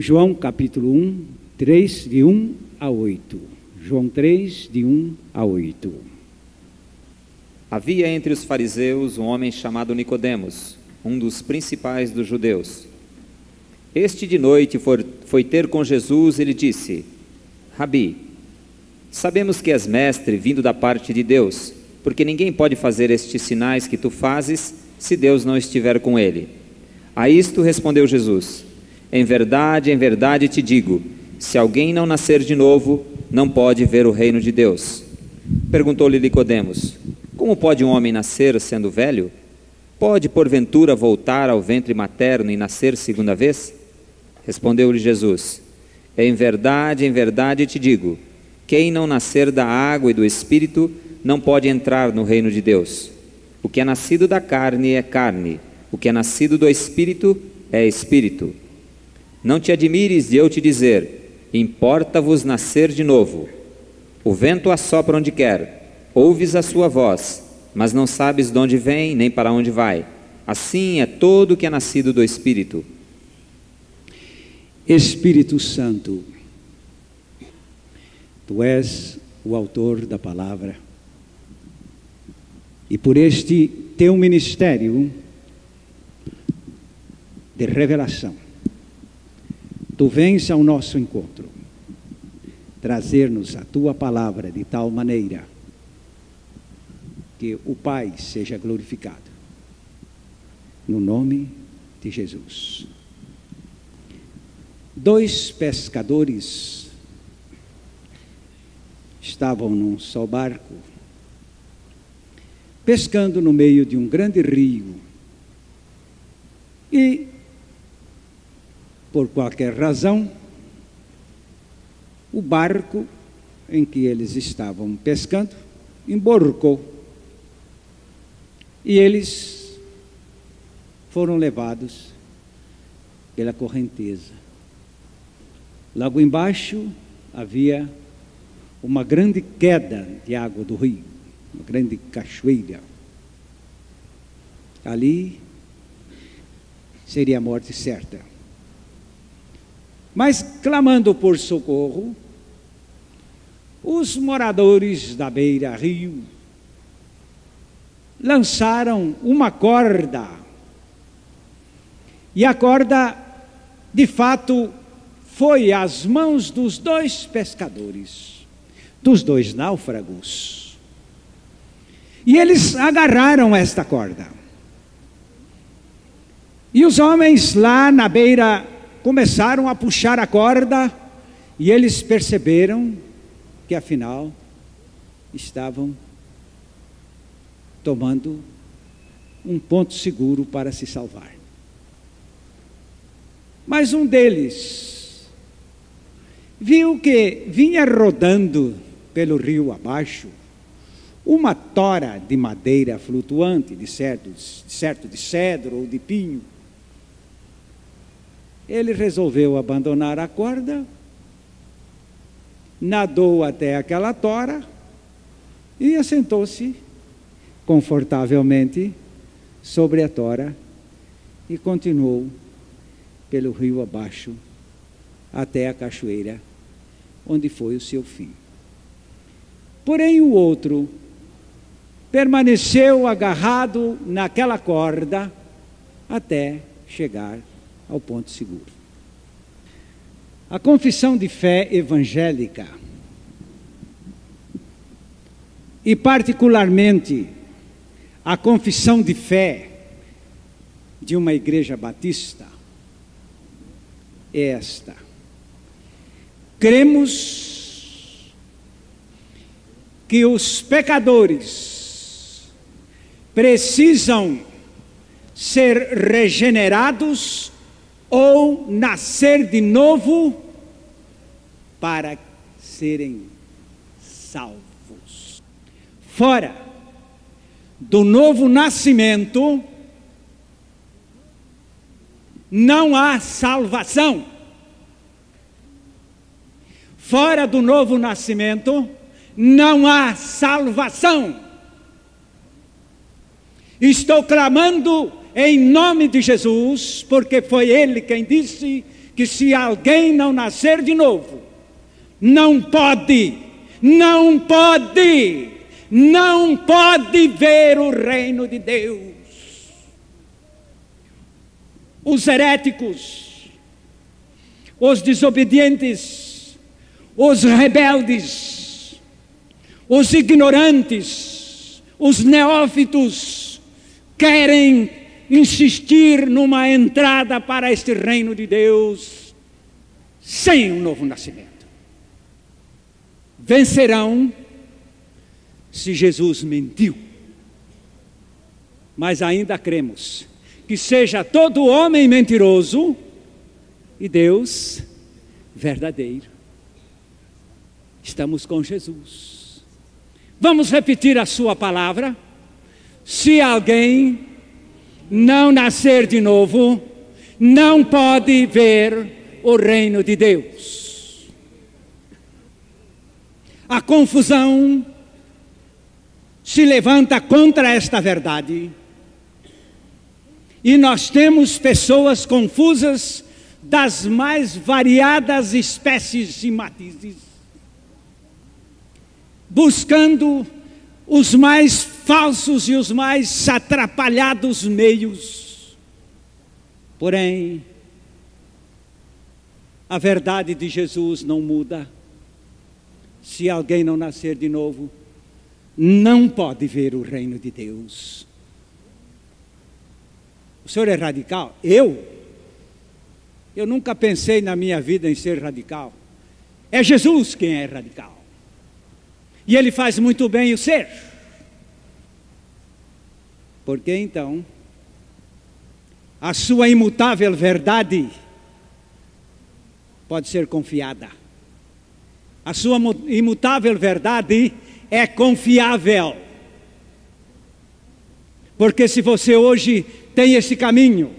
João capítulo 1, 3, de 1 a 8. João 3, de 1 a 8. Havia entre os fariseus um homem chamado Nicodemos, um dos principais dos judeus. Este de noite foi, foi ter com Jesus e lhe disse: Rabi, sabemos que és mestre vindo da parte de Deus, porque ninguém pode fazer estes sinais que tu fazes se Deus não estiver com ele. A isto respondeu Jesus: Em verdade, em verdade te digo, se alguém não nascer de novo, não pode ver o reino de Deus. Perguntou-lhe Nicodemos: como pode um homem nascer sendo velho? Pode, porventura, voltar ao ventre materno e nascer segunda vez? Respondeu-lhe Jesus: Em verdade, em verdade te digo: quem não nascer da água e do espírito não pode entrar no reino de Deus. O que é nascido da carne é carne, o que é nascido do espírito é espírito. Não te admires de eu te dizer: importa-vos nascer de novo. O vento assopra onde quer Ouves a sua voz, mas não sabes de onde vem nem para onde vai. Assim é todo o que é nascido do Espírito. Espírito Santo, tu és o autor da palavra. E por este teu ministério de revelação, tu vens ao nosso encontro, trazer-nos a tua palavra de tal maneira que o Pai seja glorificado. No nome de Jesus. Dois pescadores estavam num só barco, pescando no meio de um grande rio. E, por qualquer razão, o barco em que eles estavam pescando emborcou e eles foram levados pela correnteza. Logo embaixo havia uma grande queda de água do rio, uma grande cachoeira. Ali seria a morte certa. Mas clamando por socorro, os moradores da beira-rio lançaram uma corda. E a corda, de fato, foi às mãos dos dois pescadores, dos dois náufragos. E eles agarraram esta corda. E os homens lá na beira começaram a puxar a corda, e eles perceberam que afinal estavam tomando um ponto seguro para se salvar. Mas um deles viu que vinha rodando pelo rio abaixo uma tora de madeira flutuante, de certo, certo de cedro ou de pinho. Ele resolveu abandonar a corda, nadou até aquela tora e assentou-se confortavelmente sobre a tora e continuou pelo rio abaixo até a cachoeira, onde foi o seu fim. Porém, o outro permaneceu agarrado naquela corda até chegar ao ponto seguro. A confissão de fé evangélica, e particularmente a confissão de fé de uma igreja batista é esta: cremos que os pecadores precisam ser regenerados ou nascer de novo para serem salvos. Fora do novo nascimento, não há salvação. Fora do novo nascimento, não há salvação. Estou clamando em nome de Jesus, porque foi Ele quem disse que se alguém não nascer de novo, não pode, não pode, não pode ver o reino de Deus. Os heréticos, os desobedientes, os rebeldes, os ignorantes, os neófitos, querem insistir numa entrada para este reino de Deus sem um novo nascimento. Vencerão se Jesus mentiu. Mas ainda cremos que seja todo homem mentiroso e Deus verdadeiro. Estamos com Jesus. Vamos repetir a sua palavra. Se alguém não nascer de novo, não pode ver o reino de Deus. A confusão se levanta contra esta verdade. E nós temos pessoas confusas das mais variadas espécies e matizes, buscando os mais falsos e os mais atrapalhados meios. Porém, a verdade de Jesus não muda. Se alguém não nascer de novo, não pode ver o reino de Deus. O senhor é radical? Eu? Eu nunca pensei na minha vida em ser radical. É Jesus quem é radical. E ele faz muito bem o ser. Porque então, a sua imutável verdade pode ser confiada. A sua imutável verdade é confiável. Porque se você hoje tem esse caminho,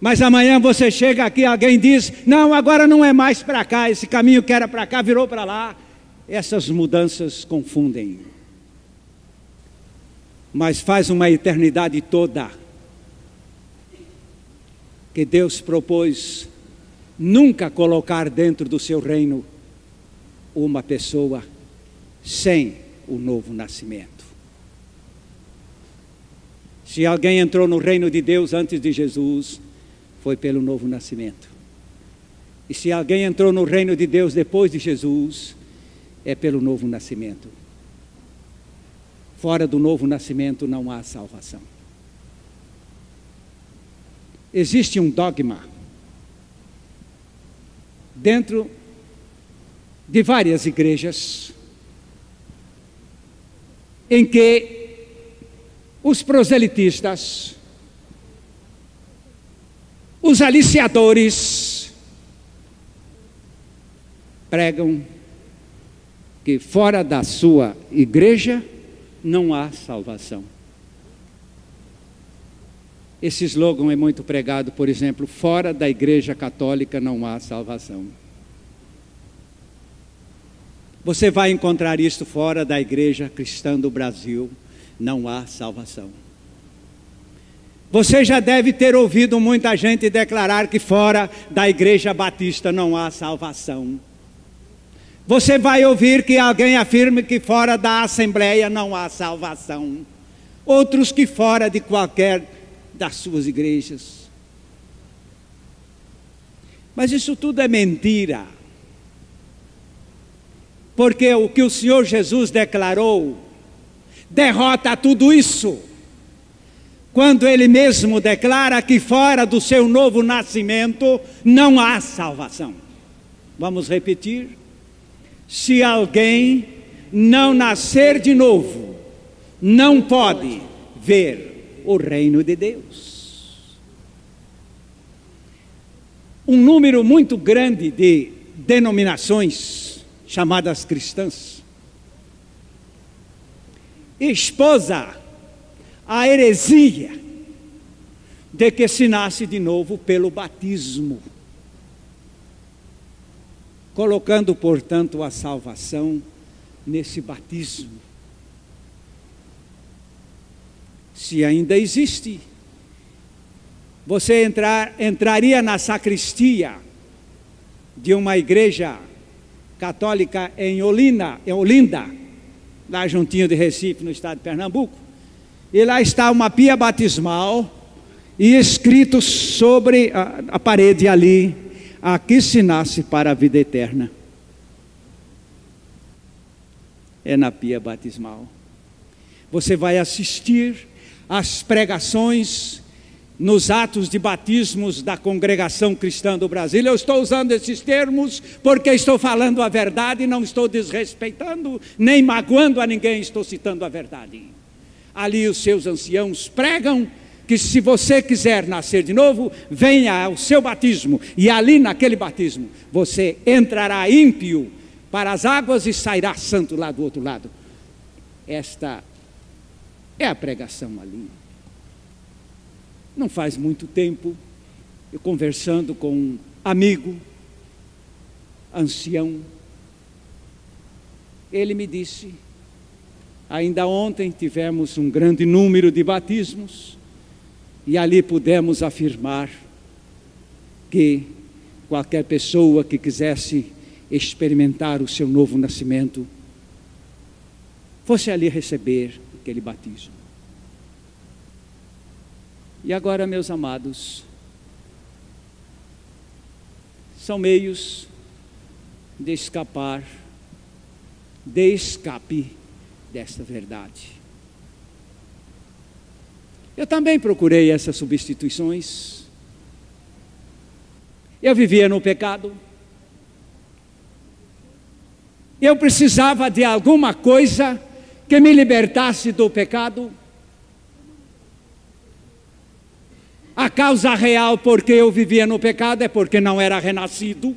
mas amanhã você chega aqui, alguém diz: Não, agora não é mais para cá, esse caminho que era para cá virou para lá essas mudanças confundem. Mas faz uma eternidade toda que Deus propôs nunca colocar dentro do seu reino uma pessoa sem o novo nascimento. Se alguém entrou no reino de Deus antes de Jesus, foi pelo novo nascimento. E se alguém entrou no reino de Deus depois de Jesus, é pelo novo nascimento. Fora do novo nascimento não há salvação. Existe um dogma dentro de várias igrejas em que os proselitistas, os aliciadores, pregam que fora da sua igreja não há salvação. Esse slogan é muito pregado, por exemplo, fora da igreja católica não há salvação. Você vai encontrar isso fora da igreja cristã do Brasil, não há salvação. Você já deve ter ouvido muita gente declarar que fora da igreja batista não há salvação. Você vai ouvir que alguém afirme que fora da assembleia não há salvação. Outros que fora de qualquer das suas igrejas. Mas isso tudo é mentira. Porque o que o Senhor Jesus declarou derrota tudo isso. Quando ele mesmo declara que fora do seu novo nascimento não há salvação. Vamos repetir? Se alguém não nascer de novo, não pode ver o reino de Deus. Um número muito grande de denominações chamadas cristãs esposa a heresia de que se nasce de novo pelo batismo colocando, portanto, a salvação nesse batismo. Se ainda existe você entrar, entraria na sacristia de uma igreja católica em Olinda, em Olinda, lá juntinho de Recife, no estado de Pernambuco. E lá está uma pia batismal e escrito sobre a, a parede ali, aqui se nasce para a vida eterna. É na pia batismal. Você vai assistir às pregações nos atos de batismos da congregação cristã do Brasil. Eu estou usando esses termos porque estou falando a verdade, não estou desrespeitando nem magoando a ninguém, estou citando a verdade. Ali os seus anciãos pregam que se você quiser nascer de novo, venha ao seu batismo, e ali naquele batismo você entrará ímpio para as águas e sairá santo lá do outro lado. Esta é a pregação ali. Não faz muito tempo, eu conversando com um amigo, ancião, ele me disse: ainda ontem tivemos um grande número de batismos, e ali pudemos afirmar que qualquer pessoa que quisesse experimentar o seu novo nascimento, fosse ali receber aquele batismo. E agora, meus amados, são meios de escapar, de escape desta verdade. Eu também procurei essas substituições. Eu vivia no pecado. Eu precisava de alguma coisa que me libertasse do pecado. A causa real porque eu vivia no pecado é porque não era renascido.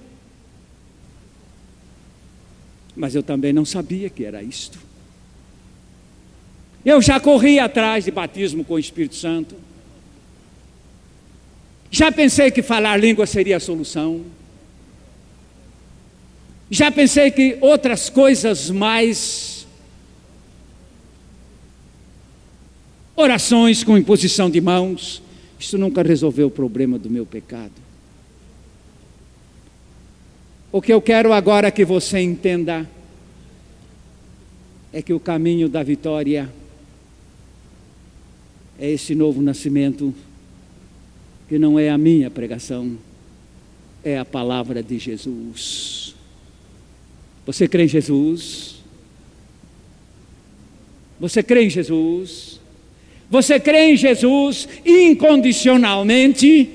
Mas eu também não sabia que era isto. Eu já corri atrás de batismo com o Espírito Santo. Já pensei que falar língua seria a solução. Já pensei que outras coisas mais orações com imposição de mãos, isso nunca resolveu o problema do meu pecado. O que eu quero agora que você entenda é que o caminho da vitória é esse novo nascimento, que não é a minha pregação, é a palavra de Jesus. Você crê em Jesus? Você crê em Jesus? Você crê em Jesus incondicionalmente?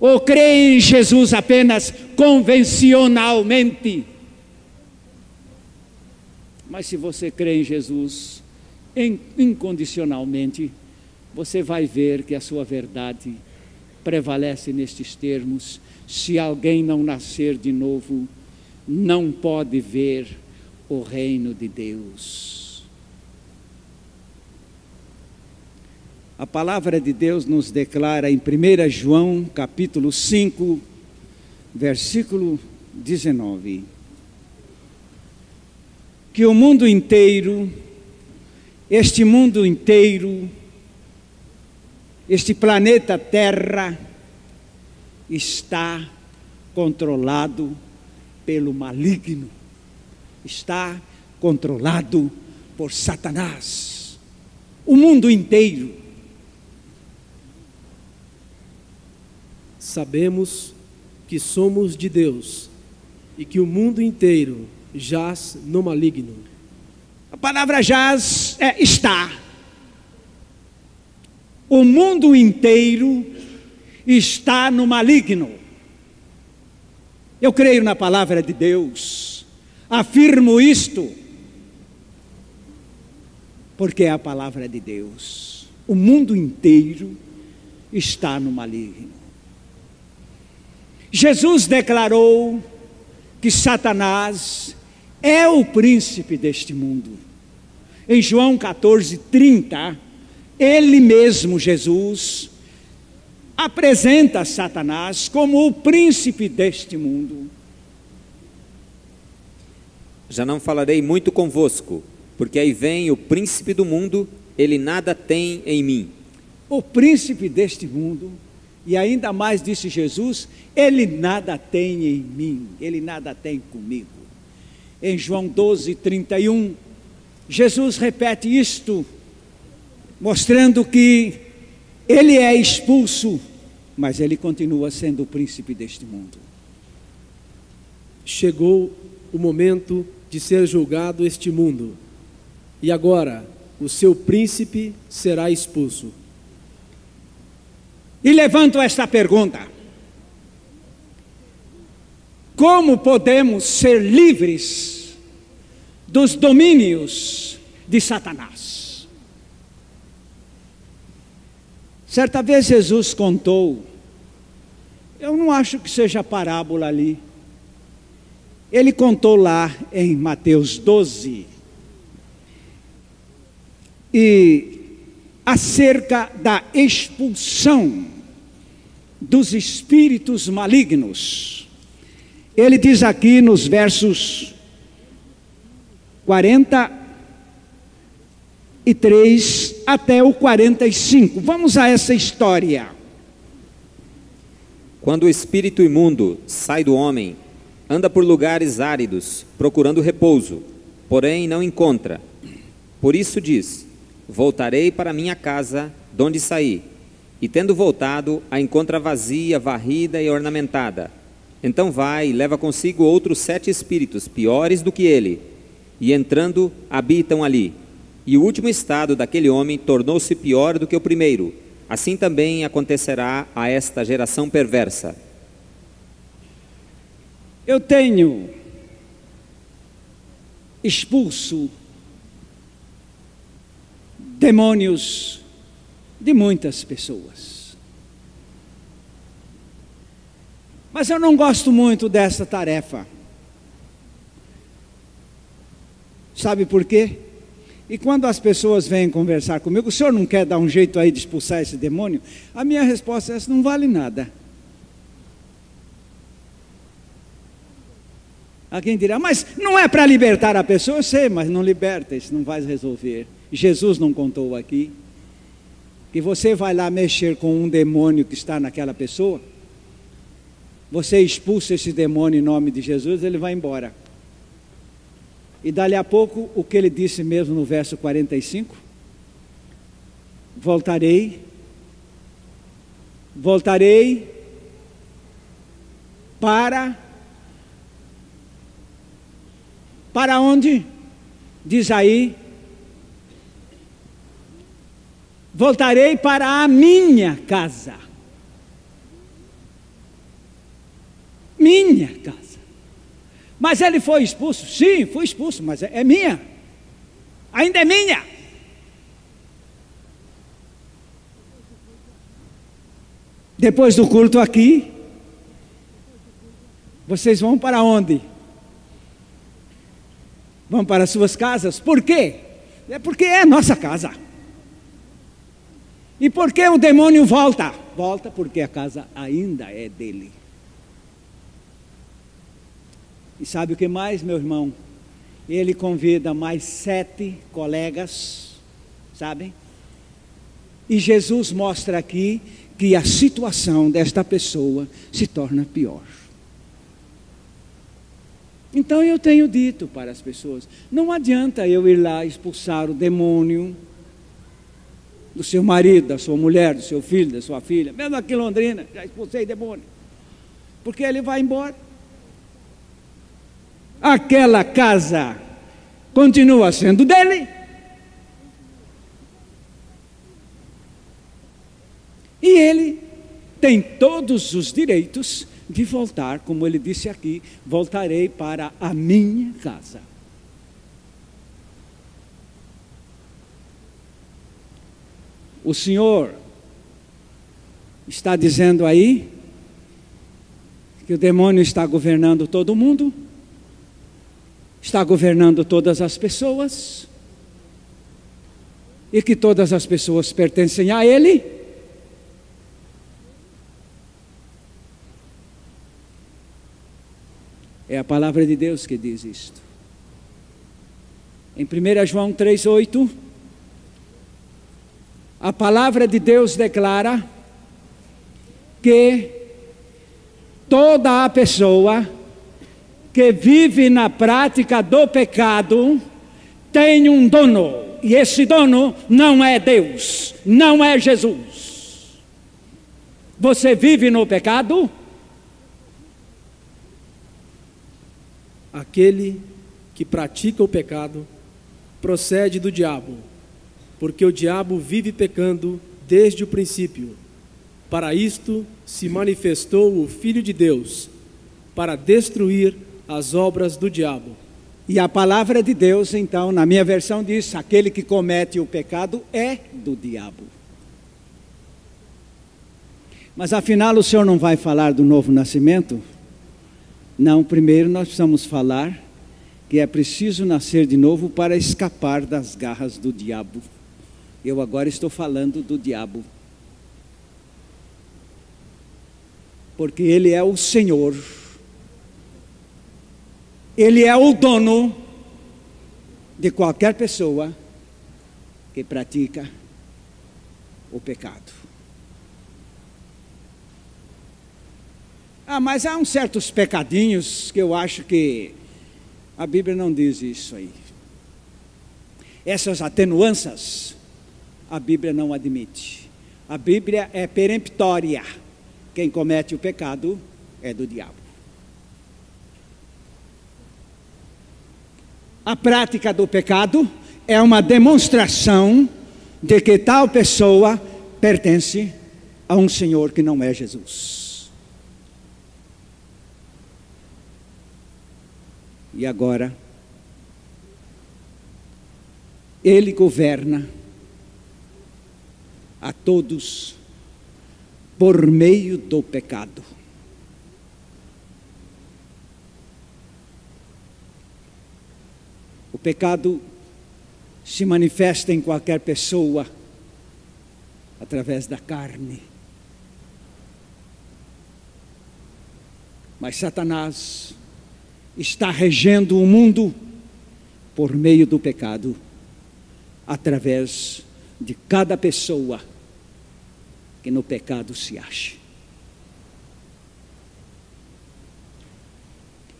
Ou crê em Jesus apenas convencionalmente? Mas se você crê em Jesus incondicionalmente, você vai ver que a sua verdade prevalece nestes termos: se alguém não nascer de novo, não pode ver o reino de Deus. A palavra de Deus nos declara em 1 João, capítulo 5, versículo 19, que o mundo inteiro, este mundo inteiro, este planeta Terra, está controlado pelo maligno, está controlado por Satanás. O mundo inteiro sabemos que somos de Deus e que o mundo inteiro jaz no maligno. A palavra jaz é está. O mundo inteiro está no maligno. Eu creio na palavra de Deus, afirmo isto, porque é a palavra de Deus. O mundo inteiro está no maligno. Jesus declarou que Satanás é o príncipe deste mundo. Em João 14, 30, ele mesmo, Jesus, apresenta Satanás como o príncipe deste mundo. Já não falarei muito convosco, porque aí vem o príncipe do mundo, ele nada tem em mim. o príncipe deste mundo, e ainda mais disse Jesus: Ele nada tem em mim, ele nada tem comigo. Em João 12, 31, Jesus repete isto, mostrando que ele é expulso, mas ele continua sendo o príncipe deste mundo. Chegou o momento de ser julgado este mundo, e agora o seu príncipe será expulso. E levanto esta pergunta: Como podemos ser livres dos domínios de Satanás? Certa vez Jesus contou, eu não acho que seja parábola ali, ele contou lá em Mateus 12, e acerca da expulsão dos espíritos malignos. Ele diz aqui nos versos 43 até o 45. Vamos a essa história. Quando o espírito imundo sai do homem, anda por lugares áridos, procurando repouso, porém não encontra. Por isso diz: Voltarei para minha casa, donde saí. E tendo voltado, a encontra vazia, varrida e ornamentada. Então vai e leva consigo outros sete espíritos, piores do que ele, e entrando, habitam ali. E o último estado daquele homem tornou-se pior do que o primeiro. Assim também acontecerá a esta geração perversa. Eu tenho expulso demônios de muitas pessoas. Mas eu não gosto muito dessa tarefa. Sabe por quê? E quando as pessoas vêm conversar comigo, o senhor não quer dar um jeito aí de expulsar esse demônio? A minha resposta é essa: não vale nada. Alguém dirá, mas não é para libertar a pessoa? Eu sei, mas não liberta, isso não vai resolver. Jesus não contou aqui, que você vai lá mexer com um demônio que está naquela pessoa, você expulsa esse demônio em nome de Jesus, ele vai embora. E dali a pouco, o que ele disse mesmo no verso 45? Voltarei, voltarei para. Para onde? Diz aí, voltarei para a minha casa. Minha casa. Mas ele foi expulso? Sim, foi expulso, mas é, é minha. Ainda é minha. Depois do culto aqui, vocês vão para onde? Vão para suas casas? Por quê? É porque é nossa casa. E por que o demônio volta? Volta porque a casa ainda é dele. E sabe o que mais, meu irmão? Ele convida mais sete colegas, sabem? E Jesus mostra aqui que a situação desta pessoa se torna pior. Então eu tenho dito para as pessoas: não adianta eu ir lá expulsar o demônio do seu marido, da sua mulher, do seu filho, da sua filha, mesmo aqui em Londrina, já expulsei demônio, porque ele vai embora. Aquela casa continua sendo dele. E ele tem todos os direitos de voltar, como ele disse aqui: voltarei para a minha casa. O Senhor está dizendo aí que o demônio está governando todo mundo, está governando todas as pessoas, e que todas as pessoas pertencem a Ele. É a palavra de Deus que diz isto. Em 1 João 3,8 A palavra de Deus declara que toda a pessoa que vive na prática do pecado tem um dono, e esse dono não é Deus, não é Jesus. Você vive no pecado? Aquele que pratica o pecado procede do diabo, porque o diabo vive pecando desde o princípio. Para isto se manifestou o Filho de Deus, para destruir as obras do diabo. E a palavra de Deus, então, na minha versão diz: aquele que comete o pecado é do diabo. Mas afinal o senhor não vai falar do novo nascimento? Não, primeiro nós precisamos falar que é preciso nascer de novo para escapar das garras do diabo. Eu agora estou falando do diabo. Porque ele é o Senhor ele é o dono de qualquer pessoa que pratica o pecado. Ah, mas há uns certos pecadinhos que eu acho que a Bíblia não diz isso aí. Essas atenuanças, a Bíblia não admite. A Bíblia é peremptória. Quem comete o pecado é do diabo. A prática do pecado é uma demonstração de que tal pessoa pertence a um Senhor que não é Jesus. E agora, Ele governa a todos por meio do pecado. O pecado se manifesta em qualquer pessoa através da carne. Mas Satanás está regendo o mundo por meio do pecado, através de cada pessoa que no pecado se acha.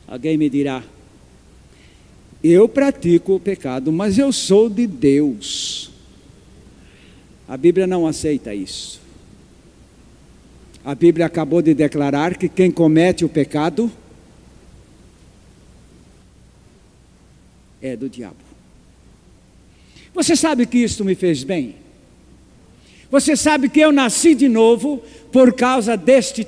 Alguém me dirá, eu pratico o pecado, mas eu sou de Deus. A Bíblia não aceita isso. A Bíblia acabou de declarar que quem comete o pecado é do diabo. Você sabe que isso me fez bem? Você sabe que eu nasci de novo por causa deste,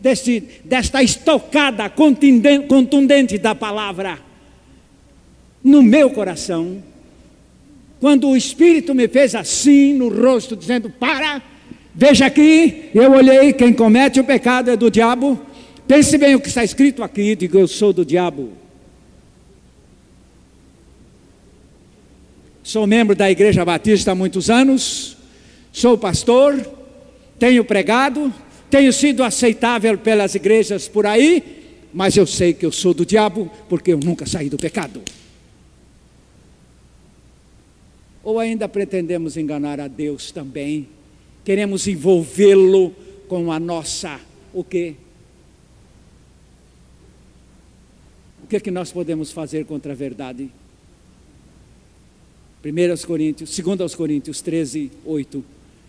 deste, desta estocada contundente da palavra no meu coração, quando o Espírito me fez assim no rosto, dizendo: Para, veja aqui, eu olhei, quem comete o pecado é do diabo. Pense bem o que está escrito aqui, digo, eu sou do diabo. Sou membro da Igreja Batista há muitos anos, sou pastor, tenho pregado, tenho sido aceitável pelas igrejas por aí, mas eu sei que eu sou do diabo porque eu nunca saí do pecado. Ou ainda pretendemos enganar a Deus também? Queremos envolvê-lo com a nossa o quê? O que é que nós podemos fazer contra a verdade? 1 Coríntios, 2 Coríntios 13, 8.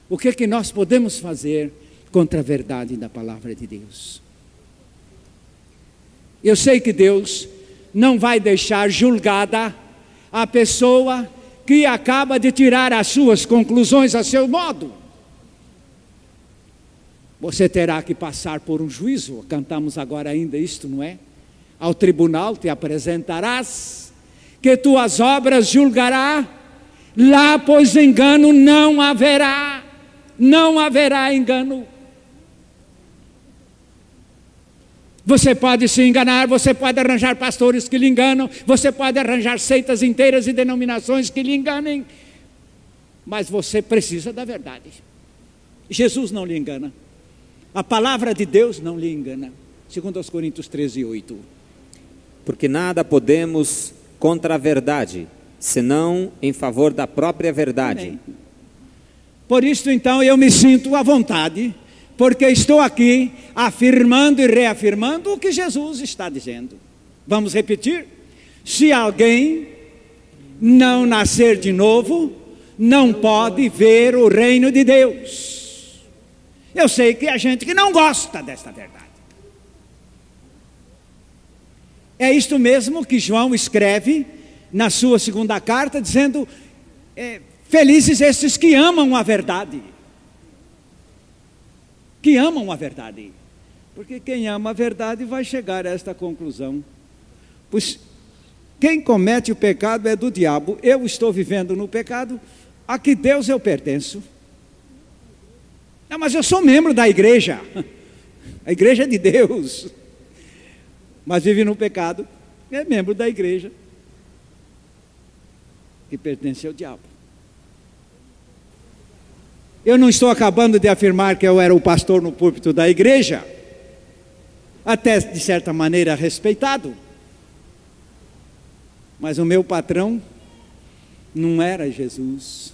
O que é que nós podemos fazer contra a verdade da palavra de Deus? Eu sei que Deus não vai deixar julgada a pessoa que acaba de tirar as suas conclusões a seu modo. Você terá que passar por um juízo, cantamos agora ainda isto, não é? Ao tribunal te apresentarás, que tuas obras julgará, lá, pois engano não haverá, não haverá engano. Você pode se enganar, você pode arranjar pastores que lhe enganam, você pode arranjar seitas inteiras e denominações que lhe enganem, mas você precisa da verdade. Jesus não lhe engana, a palavra de Deus não lhe engana, segundo aos Coríntios 13, 8. Porque nada podemos contra a verdade, senão em favor da própria verdade. Amém. Por isso, então, eu me sinto à vontade, porque estou aqui afirmando e reafirmando o que Jesus está dizendo. Vamos repetir? Se alguém não nascer de novo, não pode ver o reino de Deus. Eu sei que há gente que não gosta desta verdade. É isto mesmo que João escreve na sua segunda carta, dizendo: é, Felizes esses que amam a verdade. Que amam a verdade. Porque quem ama a verdade vai chegar a esta conclusão. Pois quem comete o pecado é do diabo. Eu estou vivendo no pecado, a que Deus eu pertenço. Não, mas eu sou membro da igreja. A igreja é de Deus mas vive no pecado, é membro da igreja que pertence ao diabo. Eu não estou acabando de afirmar que eu era o pastor no púlpito da igreja, até de certa maneira respeitado, mas o meu patrão não era Jesus,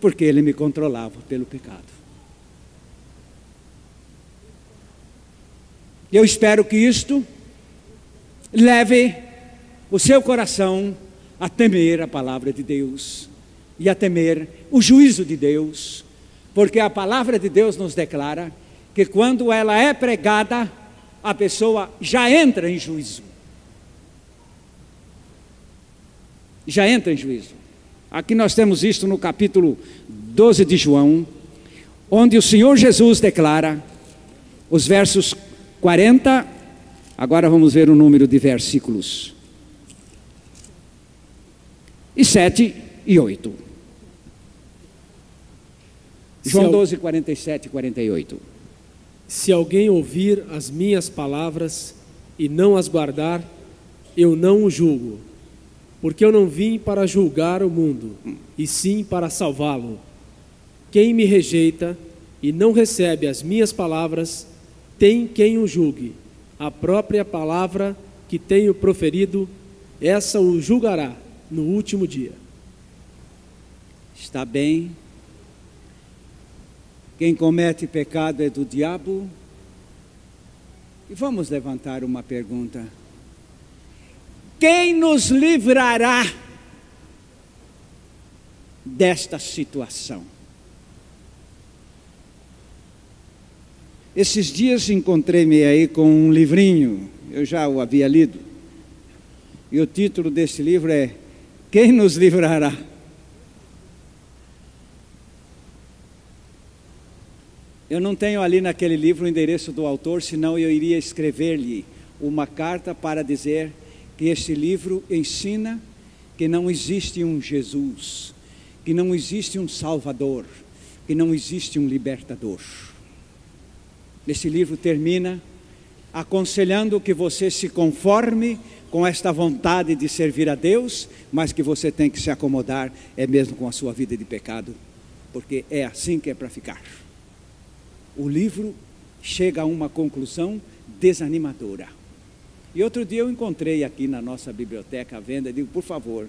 porque ele me controlava pelo pecado. Eu espero que isto leve o seu coração a temer a palavra de Deus e a temer o juízo de Deus, porque a palavra de Deus nos declara que quando ela é pregada, a pessoa já entra em juízo. Já entra em juízo. Aqui nós temos isto no capítulo 12 de João, onde o Senhor Jesus declara, os versos 40, agora vamos ver o número de versículos. E 7 e 8. João 12, 47 e 48. Se alguém ouvir as minhas palavras e não as guardar, eu não o julgo, porque eu não vim para julgar o mundo, e sim para salvá-lo. Quem me rejeita e não recebe as minhas palavras, tem quem o julgue. A própria palavra que tenho proferido, essa o julgará no último dia. Está bem. Quem comete pecado é do diabo. E vamos levantar uma pergunta: quem nos livrará desta situação? Esses dias encontrei-me aí com um livrinho, eu já o havia lido, e o título desse livro é Quem nos livrará? Eu não tenho ali naquele livro o endereço do autor, senão eu iria escrever-lhe uma carta para dizer que este livro ensina que não existe um Jesus, que não existe um Salvador, que não existe um libertador. Esse livro termina aconselhando que você se conforme com esta vontade de servir a Deus, mas que você tem que se acomodar, é mesmo com a sua vida de pecado, porque é assim que é para ficar. O livro chega a uma conclusão desanimadora. E outro dia eu encontrei aqui na nossa biblioteca à venda, digo, por favor,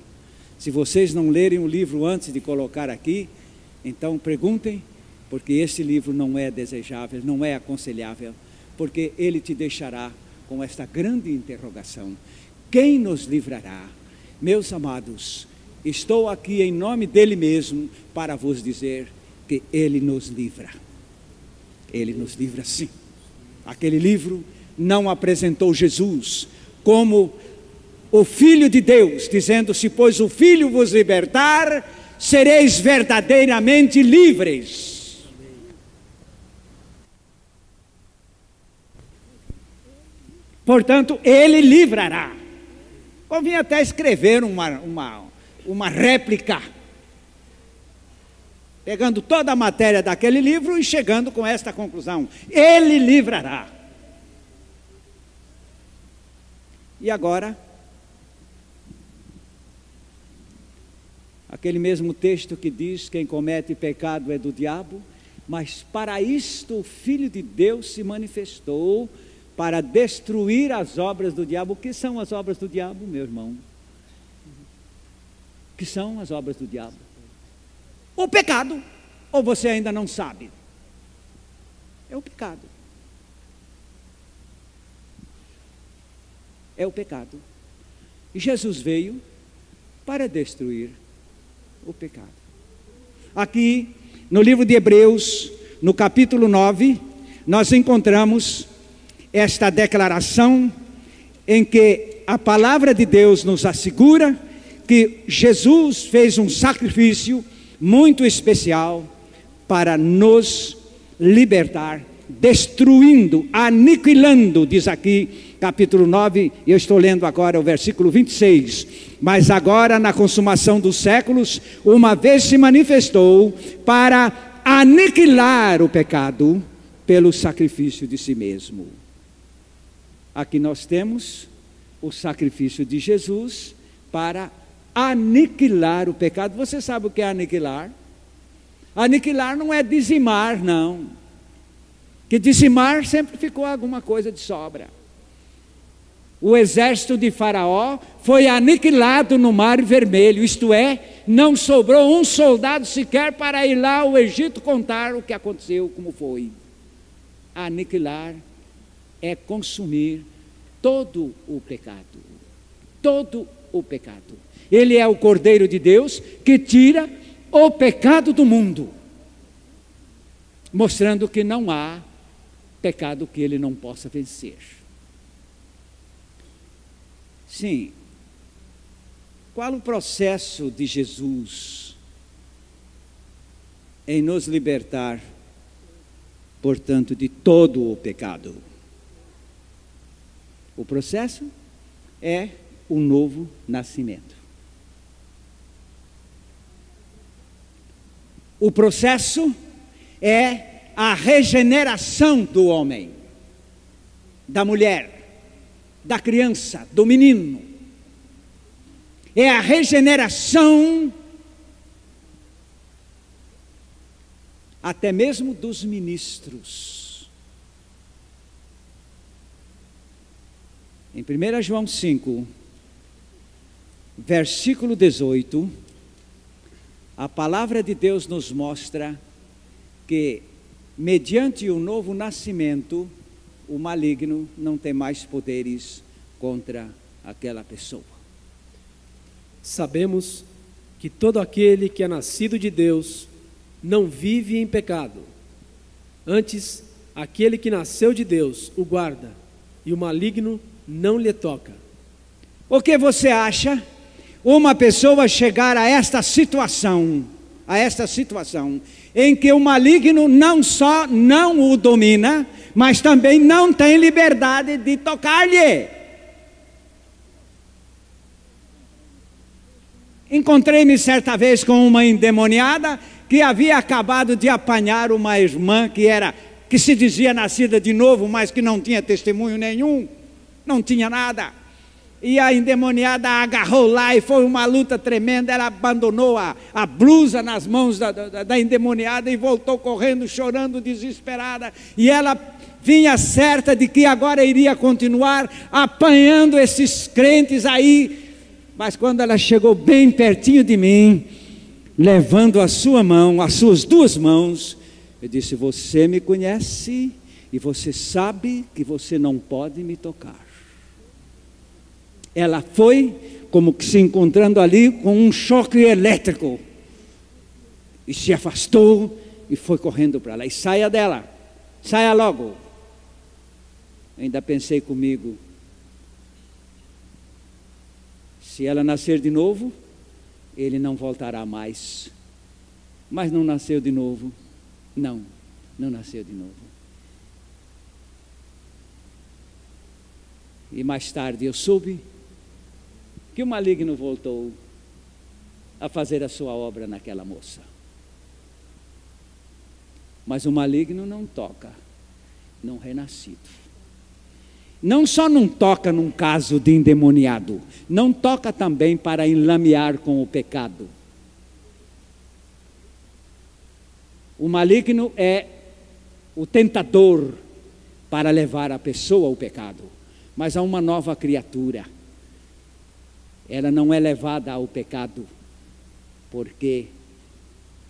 se vocês não lerem o livro antes de colocar aqui, então perguntem porque esse livro não é desejável, não é aconselhável, porque ele te deixará com esta grande interrogação: quem nos livrará? Meus amados, estou aqui em nome dele mesmo para vos dizer que ele nos livra. Ele nos livra sim. Aquele livro não apresentou Jesus como o Filho de Deus, dizendo: se pois o Filho vos libertar, sereis verdadeiramente livres. Portanto, ele livrará. Convinha até escrever uma, uma, uma réplica, pegando toda a matéria daquele livro e chegando com esta conclusão: ele livrará. E agora, aquele mesmo texto que diz: quem comete pecado é do diabo, mas para isto o Filho de Deus se manifestou para destruir as obras do diabo. O que são as obras do diabo, meu irmão? O que são as obras do diabo? O pecado. Ou você ainda não sabe? É o pecado. É o pecado. E Jesus veio para destruir o pecado. Aqui, no livro de Hebreus, no capítulo 9, nós encontramos esta declaração em que a palavra de Deus nos assegura que Jesus fez um sacrifício muito especial para nos libertar, destruindo, aniquilando, diz aqui, capítulo 9, eu estou lendo agora o versículo 26. Mas agora, na consumação dos séculos, uma vez se manifestou para aniquilar o pecado pelo sacrifício de si mesmo. Aqui nós temos o sacrifício de Jesus para aniquilar o pecado. Você sabe o que é aniquilar? Aniquilar não é dizimar, não. Que dizimar sempre ficou alguma coisa de sobra. O exército de Faraó foi aniquilado no Mar Vermelho, isto é, não sobrou um soldado sequer para ir lá ao Egito contar o que aconteceu, como foi. Aniquilar é consumir todo o pecado. Todo o pecado. Ele é o Cordeiro de Deus que tira o pecado do mundo, mostrando que não há pecado que ele não possa vencer. Sim. Qual o processo de Jesus em nos libertar, portanto, de todo o pecado? O processo é o novo nascimento. O processo é a regeneração do homem, da mulher, da criança, do menino. É a regeneração até mesmo dos ministros. Em 1 João 5, versículo 18, a palavra de Deus nos mostra que, mediante o novo nascimento, o maligno não tem mais poderes contra aquela pessoa. Sabemos que todo aquele que é nascido de Deus não vive em pecado. Antes, aquele que nasceu de Deus o guarda, e o maligno não lhe toca. O que você acha? Uma pessoa chegar a esta situação, a esta situação, em que o maligno não só não o domina, mas também não tem liberdade de tocar-lhe. Encontrei-me certa vez com uma endemoniada que havia acabado de apanhar uma irmã que era que se dizia nascida de novo, mas que não tinha testemunho nenhum, não tinha nada. E a endemoniada agarrou lá e foi uma luta tremenda. Ela abandonou a, a blusa nas mãos da, da, da endemoniada e voltou correndo, chorando, desesperada. E ela vinha certa de que agora iria continuar apanhando esses crentes aí. Mas quando ela chegou bem pertinho de mim, levando a sua mão, as suas duas mãos, eu disse: Você me conhece e você sabe que você não pode me tocar. Ela foi como que se encontrando ali com um choque elétrico. E se afastou e foi correndo para lá. E saia dela, saia logo. Ainda pensei comigo, se ela nascer de novo, ele não voltará mais. Mas não nasceu de novo. Não, não nasceu de novo. E mais tarde eu soube que o maligno voltou a fazer a sua obra naquela moça. Mas o maligno não toca num renascido. Não só não toca num caso de endemoniado, não toca também para enlamear com o pecado. O maligno é o tentador para levar a pessoa ao pecado, mas há uma nova criatura ela não é levada ao pecado, porque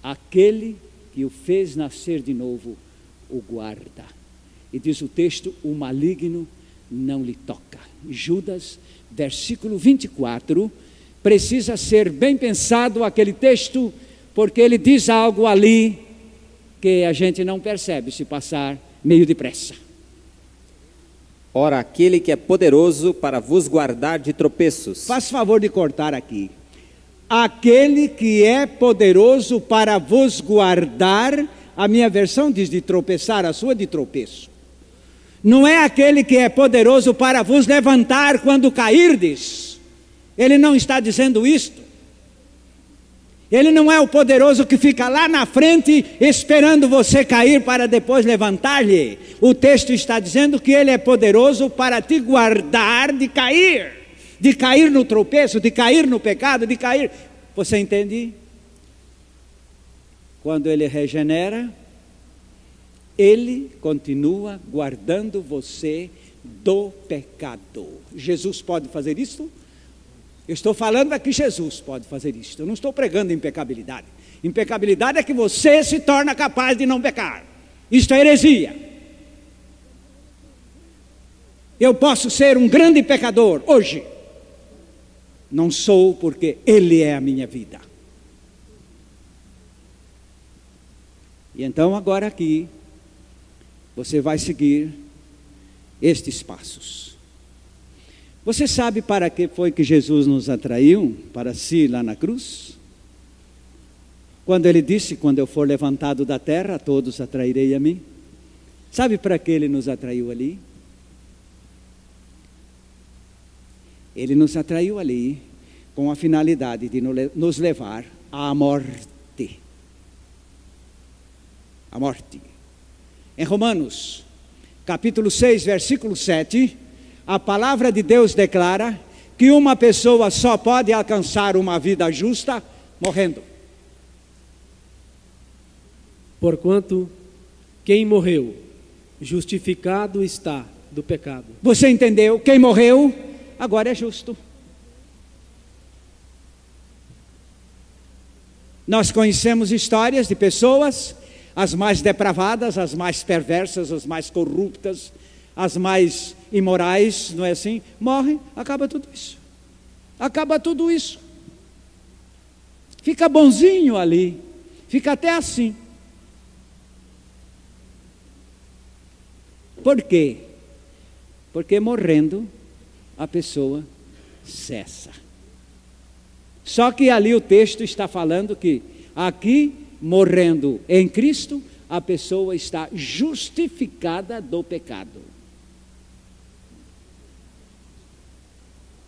aquele que o fez nascer de novo o guarda. E diz o texto: o maligno não lhe toca. Judas, versículo 24, precisa ser bem pensado aquele texto, porque ele diz algo ali que a gente não percebe se passar meio depressa. Ora, aquele que é poderoso para vos guardar de tropeços. Faz favor de cortar aqui. Aquele que é poderoso para vos guardar, a minha versão diz de tropeçar, a sua de tropeço. Não é aquele que é poderoso para vos levantar quando cairdes. Ele não está dizendo isto. Ele não é o poderoso que fica lá na frente esperando você cair para depois levantar-lhe. O texto está dizendo que ele é poderoso para te guardar de cair, de cair no tropeço, de cair no pecado, de cair. Você entende? Quando ele regenera, ele continua guardando você do pecado. Jesus pode fazer isso? Eu estou falando é que Jesus pode fazer isso. Eu não estou pregando impecabilidade. Impecabilidade é que você se torna capaz de não pecar. Isto é heresia. Eu posso ser um grande pecador hoje. Não sou porque Ele é a minha vida. E então, agora aqui, você vai seguir estes passos. Você sabe para que foi que Jesus nos atraiu para si lá na cruz? Quando ele disse: Quando eu for levantado da terra, todos atrairei a mim. Sabe para que ele nos atraiu ali? Ele nos atraiu ali com a finalidade de nos levar à morte. A morte. Em Romanos, capítulo 6, versículo 7 a palavra de Deus declara que uma pessoa só pode alcançar uma vida justa morrendo. Porquanto quem morreu, justificado está do pecado. Você entendeu? Quem morreu, agora é justo. Nós conhecemos histórias de pessoas, as mais depravadas, as mais perversas, as mais corruptas, as mais imorais, não é assim? Morrem, acaba tudo isso. Acaba tudo isso. Fica bonzinho ali, fica até assim. Por quê? Porque morrendo a pessoa cessa. Só que ali o texto está falando que aqui, morrendo em Cristo, a pessoa está justificada do pecado.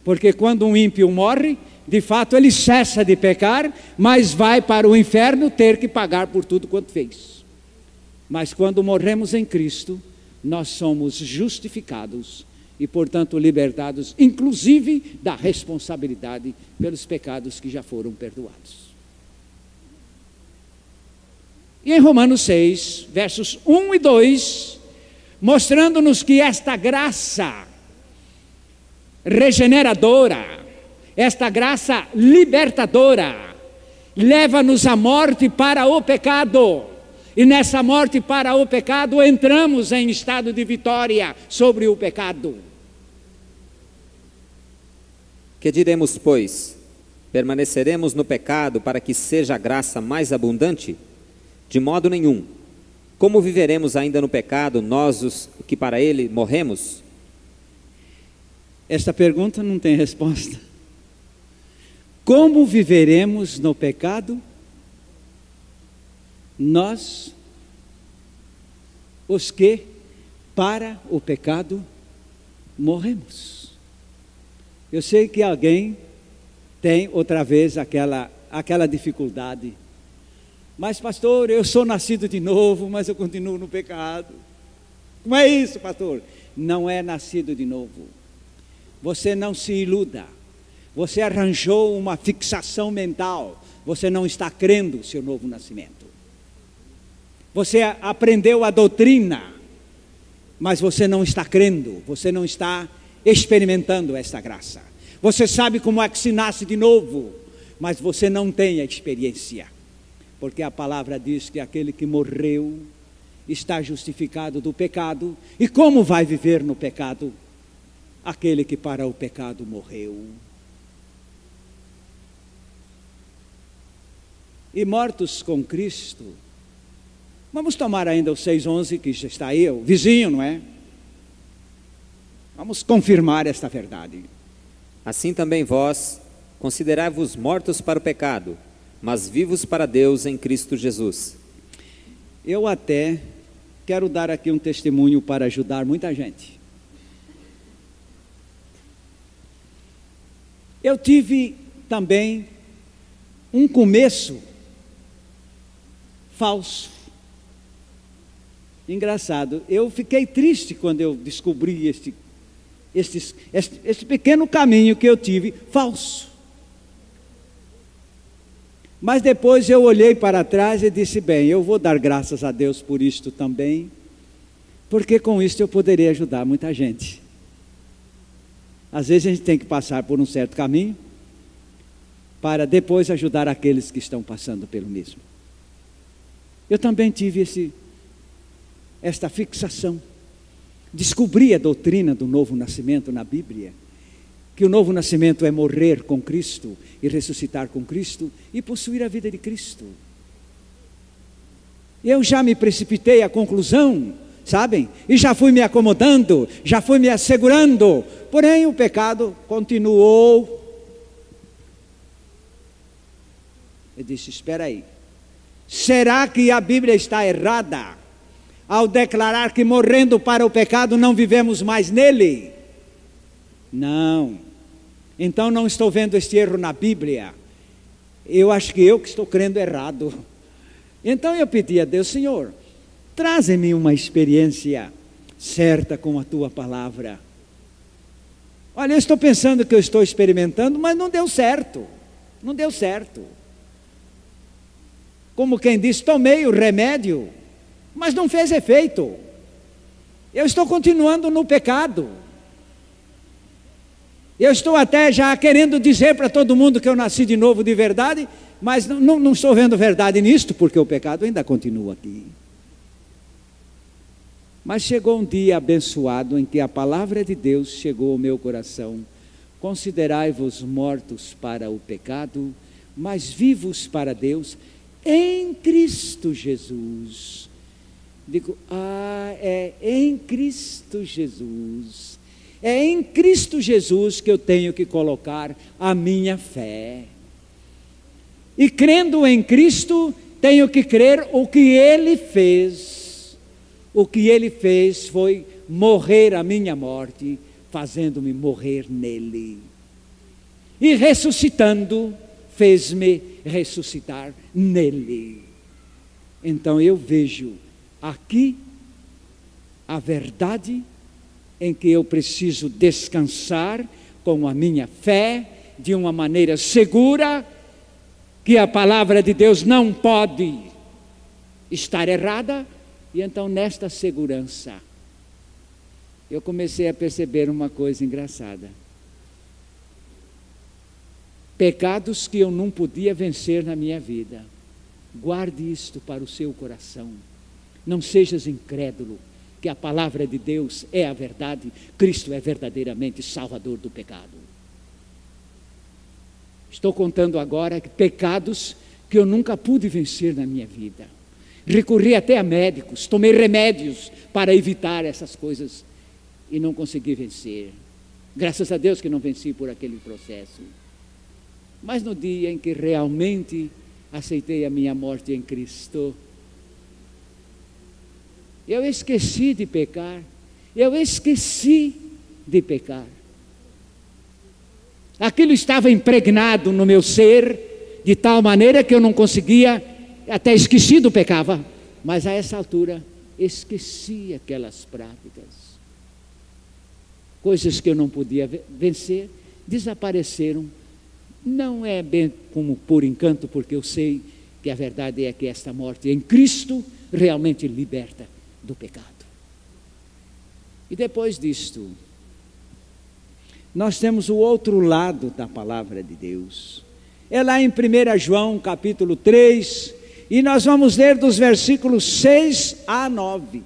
Porque quando um ímpio morre, de fato ele cessa de pecar, mas vai para o inferno ter que pagar por tudo quanto fez. Mas quando morremos em Cristo, nós somos justificados e, portanto, libertados, inclusive da responsabilidade pelos pecados que já foram perdoados. E em Romanos 6, versos 1 e 2, mostrando-nos que esta graça regeneradora, esta graça libertadora, leva-nos à morte para o pecado. E nessa morte para o pecado entramos em estado de vitória sobre o pecado. Que diremos, pois? Permaneceremos no pecado para que seja a graça mais abundante? De modo nenhum. Como viveremos ainda no pecado, nós os que para ele morremos? Esta pergunta não tem resposta. Como viveremos no pecado? Nós, os que para o pecado morremos. Eu sei que alguém tem outra vez aquela, aquela dificuldade. Mas, pastor, eu sou nascido de novo, mas eu continuo no pecado. Como é isso, pastor? Não é nascido de novo você não se iluda. Você arranjou uma fixação mental. Você não está crendo o seu novo nascimento. Você aprendeu a doutrina, mas você não está crendo, você não está experimentando esta graça. Você sabe como é que se nasce de novo, mas você não tem a experiência. porque a palavra diz que aquele que morreu está justificado do pecado, e como vai viver no pecado? Aquele que para o pecado morreu. E mortos com Cristo. Vamos tomar ainda o 6,11 que já está aí, o vizinho, não é? Vamos confirmar esta verdade. Assim também vós, considerai-vos mortos para o pecado, mas vivos para Deus em Cristo Jesus. Eu até quero dar aqui um testemunho para ajudar muita gente. Eu tive também um começo falso. Engraçado, eu fiquei triste quando eu descobri este, este, este, este pequeno caminho que eu tive falso. Mas depois eu olhei para trás e disse: bem, eu vou dar graças a Deus por isto também, porque com isto eu poderia ajudar muita gente. Às vezes a gente tem que passar por um certo caminho para depois ajudar aqueles que estão passando pelo mesmo. Eu também tive esse, esta fixação. Descobri a doutrina do novo nascimento na Bíblia que o novo nascimento é morrer com Cristo e ressuscitar com Cristo e possuir a vida de Cristo. Eu já me precipitei à conclusão, sabem? E já fui me acomodando, já fui me assegurando, porém o pecado continuou. Eu disse: espera aí, será que a Bíblia está errada ao declarar que morrendo para o pecado não vivemos mais nele? Não. Então não estou vendo este erro na Bíblia. Eu acho que eu que estou crendo errado. Então eu pedi a Deus, Senhor, traze-me uma experiência certa com a tua palavra. Olha, eu estou pensando que eu estou experimentando, mas não deu certo. Não deu certo. Como quem diz, tomei o remédio, mas não fez efeito. Eu estou continuando no pecado. Eu estou até já querendo dizer para todo mundo que eu nasci de novo de verdade, mas não, não estou vendo verdade nisto, porque o pecado ainda continua aqui. Mas chegou um dia abençoado em que a palavra de Deus chegou ao meu coração. Considerai-vos mortos para o pecado, mas vivos para Deus em Cristo Jesus. Digo, ah, é em Cristo Jesus. É em Cristo Jesus que eu tenho que colocar a minha fé. E crendo em Cristo, tenho que crer o que Ele fez. O que Ele fez foi morrer a minha morte, fazendo-me morrer nele. E ressuscitando, fez-me ressuscitar nele. Então eu vejo aqui a verdade em que eu preciso descansar com a minha fé de uma maneira segura, que a palavra de Deus não pode estar errada, e então nesta segurança eu comecei a perceber uma coisa engraçada. Pecados que eu não podia vencer na minha vida. Guarde isto para o seu coração. Não sejas incrédulo que a palavra de Deus é a verdade, Cristo é verdadeiramente salvador do pecado. Estou contando agora pecados que eu nunca pude vencer na minha vida. Recorri até a médicos, tomei remédios para evitar essas coisas e não consegui vencer. Graças a Deus que não venci por aquele processo. Mas no dia em que realmente aceitei a minha morte em Cristo, eu esqueci de pecar. Eu esqueci de pecar. Aquilo estava impregnado no meu ser, de tal maneira que eu não conseguia, até esquecido pecava, mas a essa altura esqueci aquelas práticas. Coisas que eu não podia vencer desapareceram. Não é bem como por encanto, porque eu sei que a verdade é que esta morte em Cristo realmente liberta do pecado. E depois disto, nós temos o outro lado da palavra de Deus. É lá em 1 João capítulo 3, E nós vamos ler dos versículos 6 a 9.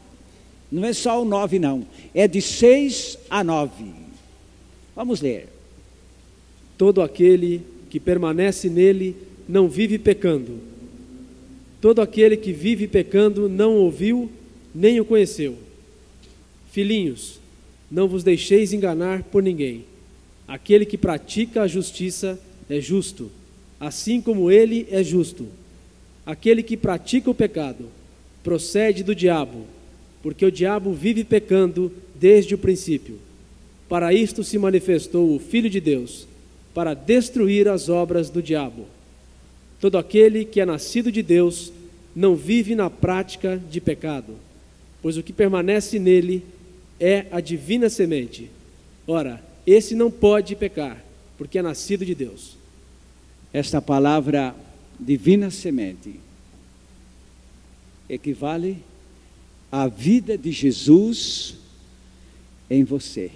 Não é só o 9, não. É de 6 a 9. Vamos ler. Todo aquele que permanece nele não vive pecando. Todo aquele que vive pecando não ouviu nem o conheceu. Filhinhos, não vos deixeis enganar por ninguém. Aquele que pratica a justiça é justo, assim como ele é justo. Aquele que pratica o pecado procede do diabo, porque o diabo vive pecando desde o princípio. Para isto se manifestou o Filho de Deus, para destruir as obras do diabo. Todo aquele que é nascido de Deus não vive na prática de pecado, pois o que permanece nele é a divina semente. Ora, esse não pode pecar, porque é nascido de Deus. Esta palavra divina semente equivale à vida de Jesus em você.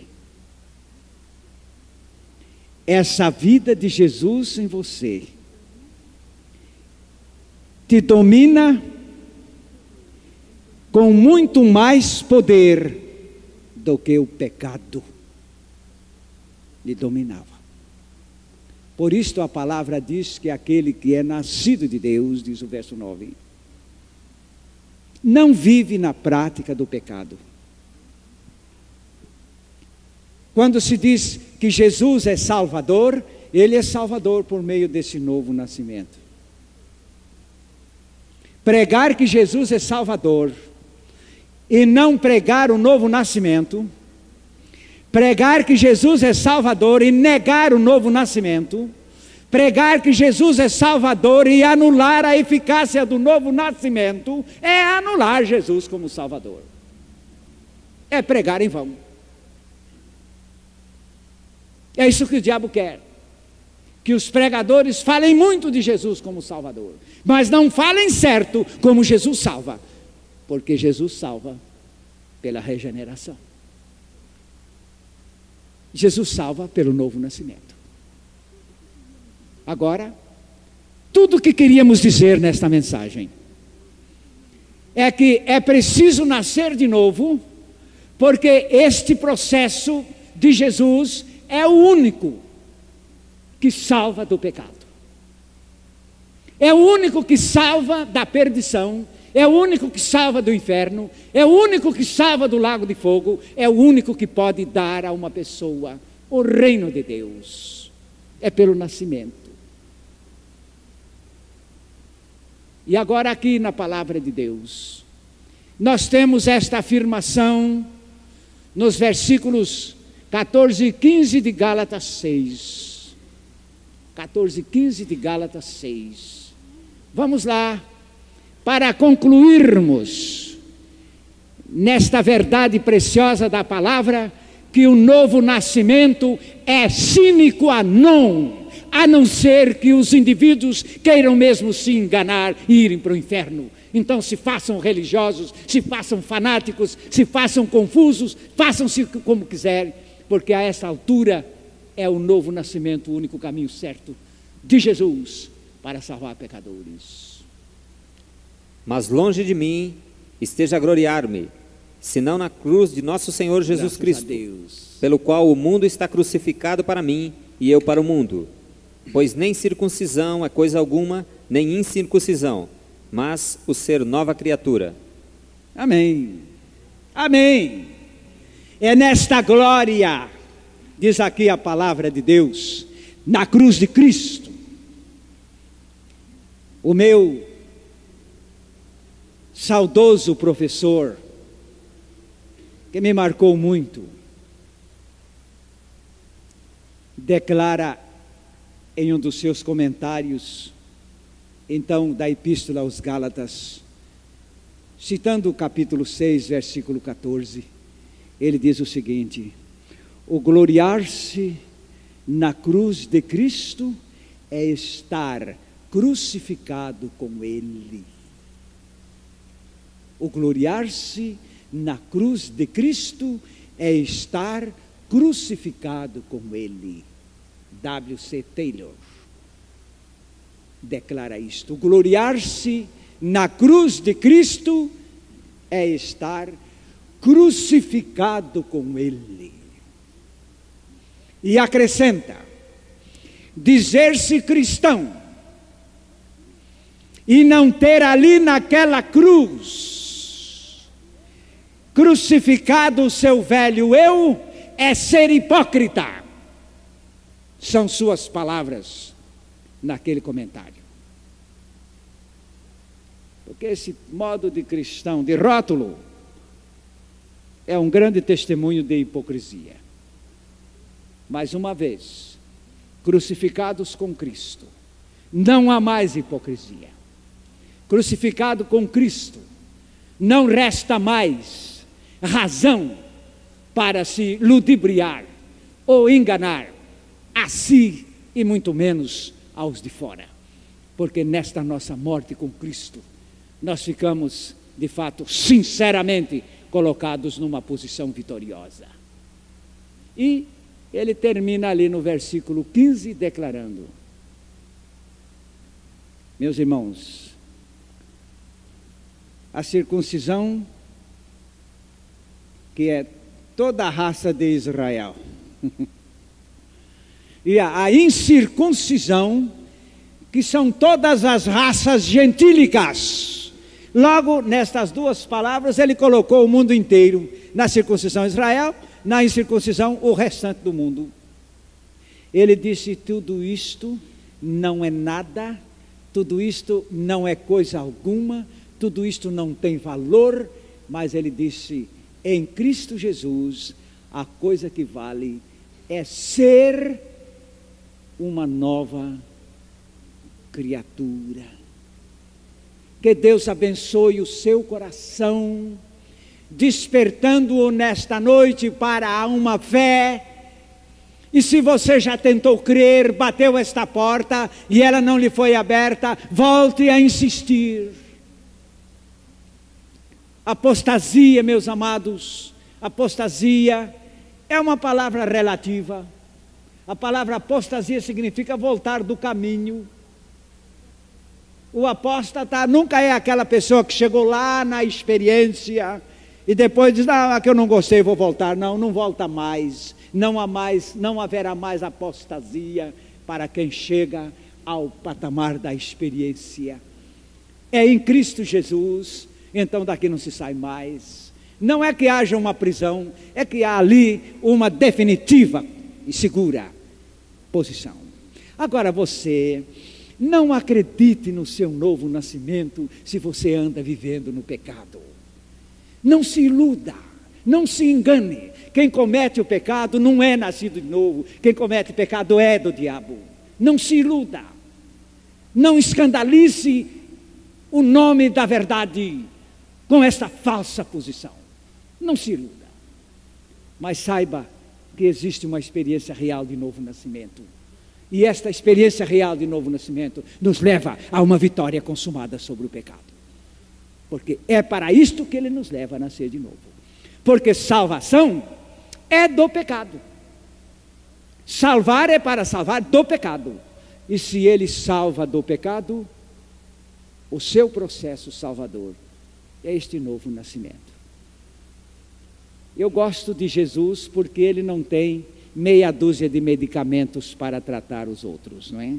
Essa vida de Jesus em você te domina com muito mais poder do que o pecado lhe dominava. Por isto a palavra diz que aquele que é nascido de Deus, diz o verso 9, não vive na prática do pecado. Quando se diz que Jesus é Salvador, Ele é Salvador por meio desse novo nascimento. Pregar que Jesus é Salvador e não pregar o novo nascimento, pregar que Jesus é Salvador e negar o novo nascimento, pregar que Jesus é Salvador e anular a eficácia do novo nascimento, é anular Jesus como Salvador. É pregar em vão. É isso que o diabo quer. Que os pregadores falem muito de Jesus como Salvador, mas não falem certo como Jesus salva, porque Jesus salva pela regeneração. Jesus salva pelo novo nascimento. Agora, tudo o que queríamos dizer nesta mensagem é que é preciso nascer de novo, porque este processo de Jesus é o único que salva do pecado. É o único que salva da perdição, é o único que salva do inferno, é o único que salva do lago de fogo, é o único que pode dar a uma pessoa o reino de Deus. É pelo nascimento. E agora, aqui na palavra de Deus, nós temos esta afirmação nos versículos 14 e 15 de Gálatas 6. 14 e 15 de Gálatas 6. Vamos lá, para concluirmos nesta verdade preciosa da palavra, que o novo nascimento é sine qua non, a não ser que os indivíduos queiram mesmo se enganar e irem para o inferno. Então se façam religiosos, se façam fanáticos, se façam confusos, façam-se como quiserem porque a essa altura é o novo nascimento, o único caminho certo de Jesus para salvar pecadores. Mas longe de mim esteja a gloriar-me, senão na cruz de nosso Senhor Jesus Graças Cristo, pelo qual o mundo está crucificado para mim e eu para o mundo. Pois nem circuncisão é coisa alguma, nem incircuncisão, mas o ser nova criatura. Amém. Amém. É nesta glória, diz aqui a palavra de Deus, na cruz de Cristo. O meu saudoso professor, que me marcou muito, declara em um dos seus comentários, então, da Epístola aos Gálatas, citando o capítulo 6, versículo 14 ele diz o seguinte: o gloriar-se na cruz de Cristo é estar crucificado com Ele. O gloriar-se na cruz de Cristo é estar crucificado com Ele. W.C. Taylor declara isto. Gloriar-se na cruz de Cristo é estar crucificado com Ele. E acrescenta: dizer-se cristão e não ter ali naquela cruz crucificado o seu velho eu é ser hipócrita. São suas palavras naquele comentário. Porque esse modo de cristão, de rótulo, é um grande testemunho de hipocrisia. Mais uma vez, crucificados com Cristo, não há mais hipocrisia. Crucificado com Cristo, não resta mais razão para se ludibriar ou enganar a si e muito menos aos de fora. Porque nesta nossa morte com Cristo, nós ficamos, de fato, sinceramente colocados numa posição vitoriosa. E ele termina ali no versículo 15 declarando: Meus irmãos, a circuncisão, que é toda a raça de Israel, e a incircuncisão, que são todas as raças gentílicas. Logo, nestas duas palavras, ele colocou o mundo inteiro na circuncisão Israel, na incircuncisão o restante do mundo. Ele disse: tudo isto não é nada, tudo isto não é coisa alguma, tudo isto não tem valor, mas ele disse: em Cristo Jesus, a coisa que vale é ser uma nova criatura. Que Deus abençoe o seu coração, despertando-o nesta noite para uma fé. E se você já tentou crer, bateu esta porta e ela não lhe foi aberta, volte a insistir. Apostasia, meus amados, apostasia é uma palavra relativa. A palavra apostasia significa voltar do caminho. O apóstata nunca é aquela pessoa que chegou lá na experiência e depois diz: "Não, aqui eu não gostei, vou voltar". Não, não volta mais. Não há mais, não haverá mais apostasia para quem chega ao patamar da experiência. É em Cristo Jesus, então daqui não se sai mais. Não é que haja uma prisão, é que há ali uma definitiva e segura posição. Agora você não acredite no seu novo nascimento se você anda vivendo no pecado. Não se iluda, não se engane. Quem comete o pecado não é nascido de novo. Quem comete pecado é do diabo. Não se iluda. Não escandalize o nome da verdade com esta falsa posição. Não se iluda. Mas saiba que existe uma experiência real de novo nascimento. E esta experiência real de novo nascimento nos leva a uma vitória consumada sobre o pecado. Porque é para isto que ele nos leva a nascer de novo. Porque salvação é do pecado. Salvar é para salvar do pecado. E se ele salva do pecado, o seu processo salvador é este novo nascimento. Eu gosto de Jesus porque ele não tem meia dúzia de medicamentos para tratar os outros, não é?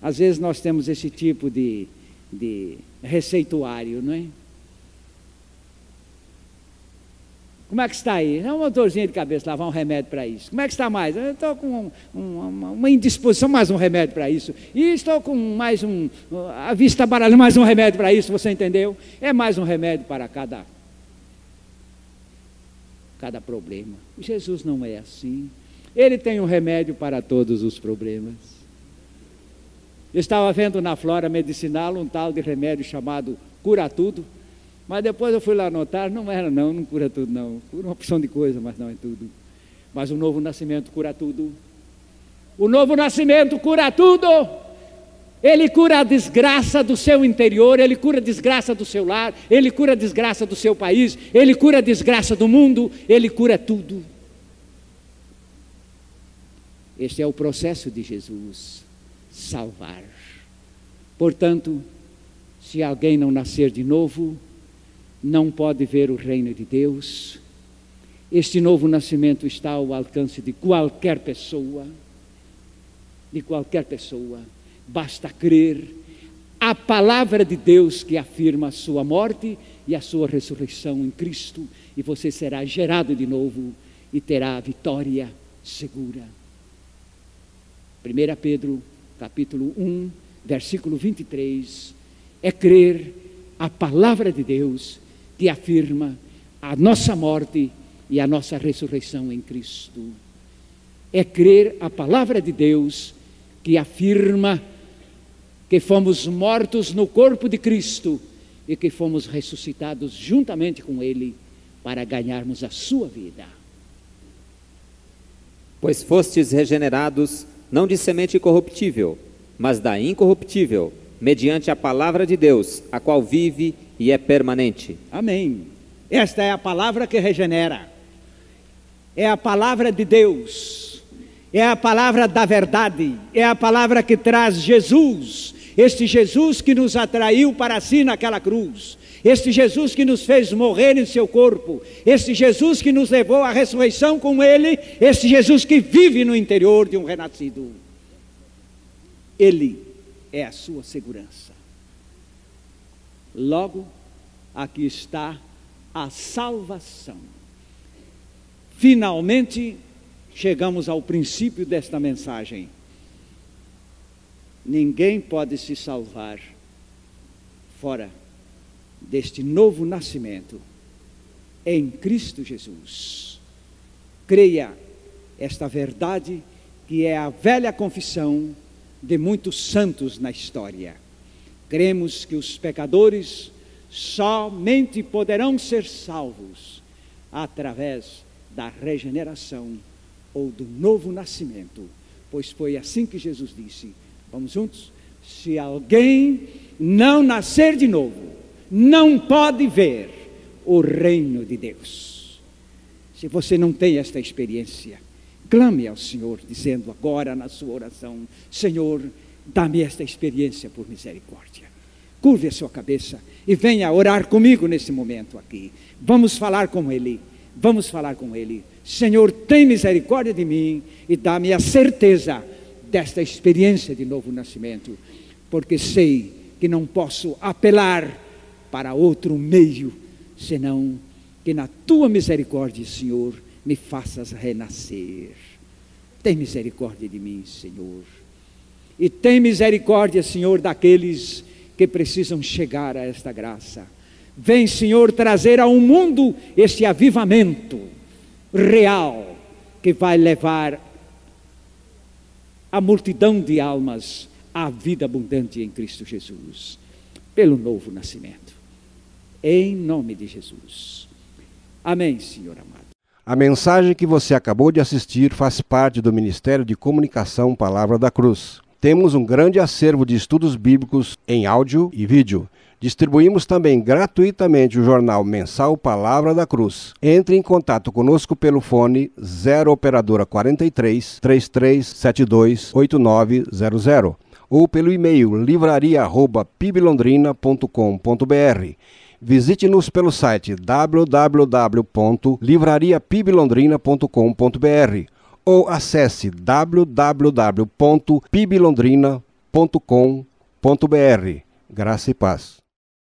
Às vezes nós temos esse tipo de, de receituário, não é? Como é que está aí? É uma dorzinha de cabeça, lavar um remédio para isso. Como é que está mais? Eu estou com um, uma, uma, indisposição, mais um remédio para isso. E estou com mais um, a vista baralhada, mais um remédio para isso, você entendeu? É mais um remédio para cada cada problema. Jesus não é assim. Ele tem um remédio para todos os problemas. Eu estava vendo na flora medicinal um tal de remédio chamado cura tudo, mas depois eu fui lá anotar, não era não, não cura tudo não. Cura uma opção de coisa, mas não é tudo. Mas o novo nascimento cura tudo. O novo nascimento cura tudo. Ele cura a desgraça do seu interior, ele cura a desgraça do seu lar, ele cura a desgraça do seu país, ele cura a desgraça do mundo, ele cura tudo. Este é o processo de Jesus salvar. Portanto, Se alguém não nascer de novo, não pode ver o reino de Deus. Este novo nascimento está ao alcance de qualquer pessoa, de qualquer pessoa. Basta crer a palavra de Deus que afirma a sua morte e a sua ressurreição em Cristo, e você será gerado de novo e terá a vitória segura. 1 Pedro, capítulo 1, versículo 23, é crer a palavra de Deus que afirma a nossa morte e a nossa ressurreição em Cristo. É crer a palavra de Deus que afirma que fomos mortos no corpo de Cristo e que fomos ressuscitados juntamente com Ele para ganharmos a sua vida. Pois fostes regenerados não de semente corruptível, mas da incorruptível, mediante a palavra de Deus, a qual vive e é permanente. Amém. Esta é a palavra que regenera. É a palavra de Deus. É a palavra da verdade. É a palavra que traz Jesus. Este Jesus que nos atraiu para si naquela cruz. Este Jesus que nos fez morrer em seu corpo, este Jesus que nos levou à ressurreição com Ele, este Jesus que vive no interior de um renascido. Ele é a sua segurança. Logo, aqui está a salvação. Finalmente, chegamos ao princípio desta mensagem. Ninguém pode se salvar fora deste novo nascimento em Cristo Jesus. Creia esta verdade que é a velha confissão de muitos santos na história. Cremos que os pecadores somente poderão ser salvos através da regeneração ou do novo nascimento, pois foi assim que Jesus disse. Vamos juntos? Se alguém não nascer de novo, não pode ver o reino de Deus. Se você não tem esta experiência, Clame ao Senhor, dizendo agora na sua oração: Senhor, dá-me esta experiência por misericórdia. Curve a sua cabeça e venha orar comigo nesse momento aqui. Vamos falar com Ele. Vamos falar com Ele. Senhor, tem misericórdia de mim e dá-me a certeza desta experiência de novo nascimento, porque sei que não posso apelar para outro meio, senão que na tua misericórdia, Senhor, me faças renascer. Tem misericórdia de mim, Senhor. E tem misericórdia, Senhor, daqueles que precisam chegar a esta graça. Vem, Senhor, trazer ao mundo este avivamento real que vai levar a multidão de almas à vida abundante em Cristo Jesus, pelo novo nascimento. Em nome de Jesus. Amém, Senhor amado. A mensagem que você acabou de assistir faz parte do Ministério de Comunicação Palavra da Cruz. Temos um grande acervo de estudos bíblicos em áudio e vídeo. Distribuímos também gratuitamente o jornal mensal Palavra da Cruz. Entre em contato conosco pelo fone 0 operadora 43 3372 8900 ou pelo e-mail livraria@piblondrina.com.br Visite-nos pelo site www.livrariapiblondrina.com.br ou acesse www.piblondrina.com.br. Graça e paz.